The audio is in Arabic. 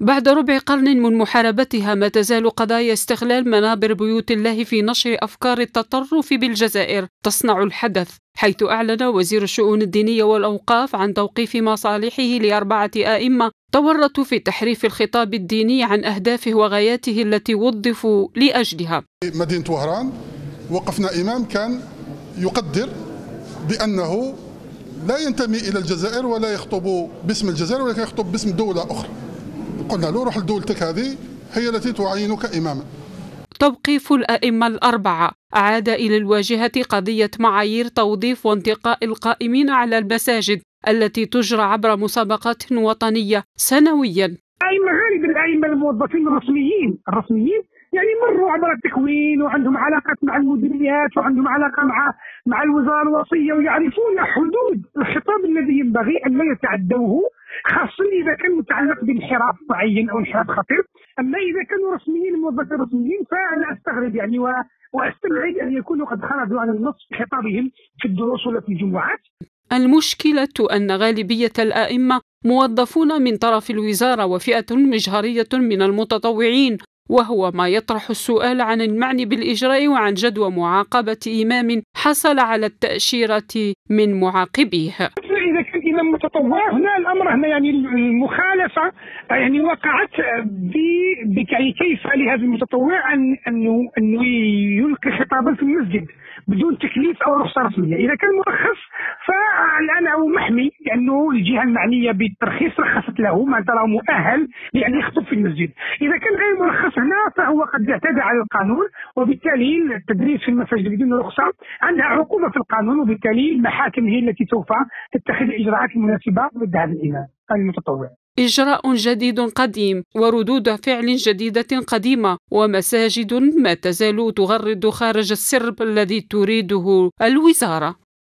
بعد ربع قرن من محاربتها ما تزال قضايا استغلال منابر بيوت الله في نشر أفكار التطرف بالجزائر تصنع الحدث حيث أعلن وزير الشؤون الدينية والأوقاف عن توقيف مصالحه لأربعة آئمة تورطوا في تحريف الخطاب الديني عن أهدافه وغاياته التي وظفوا لأجلها. مدينة وهران وقفنا إمام كان يقدر بأنه لا ينتمي إلى الجزائر ولا يخطب باسم الجزائر ولكن يخطب باسم دولة أخرى. قلنا له روح لدولتك هذه هي التي تعينك إماما. توقيف الأئمة الأربعة. أعاد إلى الواجهة قضية معايير توظيف وانتقاء القائمين على المساجد التي تجرى عبر مسابقات وطنية سنويا. أئمة غالبا الأئمة الموظفين الرسميين؟ الرسميين يعني مروا عبر التكوين وعندهم علاقات مع المديريات وعندهم علاقة مع مع الوزارة الوصية ويعرفون حدود الخطاب الذي ينبغي أن لا يتعدوه. خاصة إذا كان متعلق بانحراف معين أو انحراف خطير أما إذا كانوا رسميين موظفين رسميين فأنا أستغرب يعني و... وأستبعد أن يكونوا قد خرجوا عن النص في خطابهم في الدروس ولا في الجمعات. المشكلة أن غالبية الآئمة موظفون من طرف الوزارة وفئة مجهرية من المتطوعين وهو ما يطرح السؤال عن المعني بالإجراء وعن جدوى معاقبة إمام حصل على التأشيرة من معاقبيه اذا كان امام متطوع هنا الأمر هنا يعني المخالفة يعني وقعت يعني كيف لهذا المتطوع ان انه انه يلقي خطابا في المسجد. بدون تكليف أو رخصة رسمية، إذا كان مرخص فالآن هو محمي لأنه الجهة المعنية بالترخيص رخصت له ما ترى مؤهل لأن يخطب في المسجد، إذا كان غير مرخص هنا فهو قد اعتدى على القانون وبالتالي التدريس في المساجد بدون رخصة. عندها عقوبة في القانون وبالتالي المحاكم هي التي سوف تتخذ الإجراءات المناسبة ضد هذا الإمام المتطوع. إجراء جديد قديم وردود فعل جديدة قديمة ومساجد ما تزال تغرد خارج السرب الذي تريده الوزارة.